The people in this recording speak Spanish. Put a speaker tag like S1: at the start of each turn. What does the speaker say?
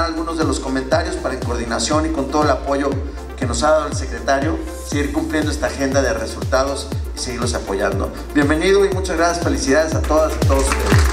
S1: algunos de los comentarios para en coordinación y con todo el apoyo que nos ha dado el secretario, seguir cumpliendo esta agenda de resultados y seguirlos apoyando. Bienvenido y muchas gracias, felicidades a todas y a todos ustedes.